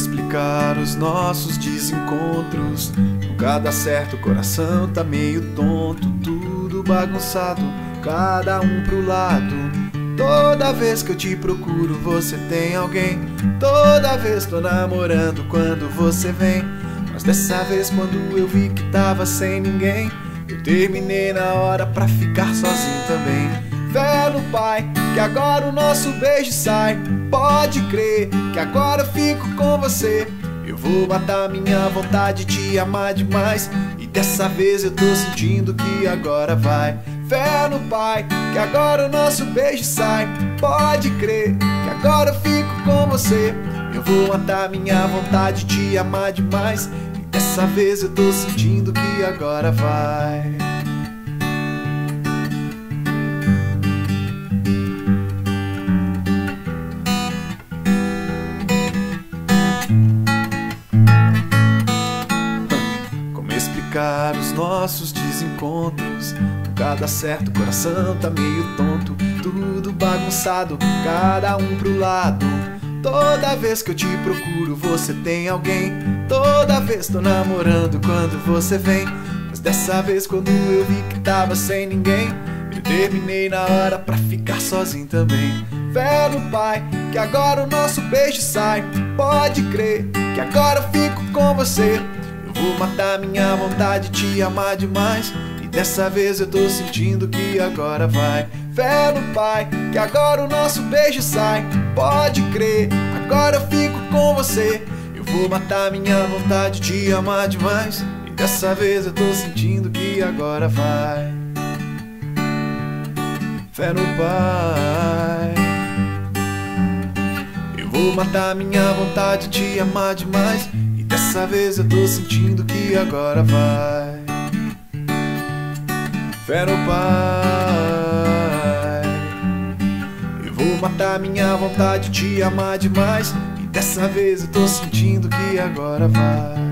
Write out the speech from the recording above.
explicar os nossos desencontros. Dá certo, o coração tá meio tonto, tudo bagunçado, cada um pro lado. Toda vez que eu te procuro, você tem alguém. Toda vez tô namorando quando você vem. Mas dessa vez, quando eu vi que tava sem ninguém, eu terminei na hora pra ficar sozinho também. Fé no Pai, que agora o nosso beijo sai. Pode crer que agora eu fico com você. Eu vou matar minha vontade de te amar demais. E dessa vez eu tô sentindo que agora vai. Fé no Pai, que agora o nosso beijo sai. Pode crer que agora eu fico com você. Eu vou matar minha vontade de te amar demais. E dessa vez eu tô sentindo que agora vai. Os nossos desencontros? Dá certo, coração tá meio tonto, tudo bagunçado, cada um pro lado. Toda vez que eu te procuro, você tem alguém. Toda vez tô namorando quando você vem. Mas dessa vez, quando eu vi que tava sem ninguém, eu terminei na hora pra ficar sozinho também. No Pai, que agora o nosso beijo sai. Pode crer que agora eu fico com você. Eu vou matar minha vontade de te amar demais. E dessa vez eu tô sentindo que agora vai. Fé no Pai, que agora o nosso beijo sai. Pode crer, agora eu fico com você. Eu vou matar minha vontade de te amar demais. E dessa vez eu tô sentindo que agora vai. Fé no Pai. Eu vou matar minha vontade de te amar demais. Dessa vez eu tô sentindo que agora vai. Fé no Pai. Eu vou matar minha vontade de te amar demais. E dessa vez eu tô sentindo que agora vai.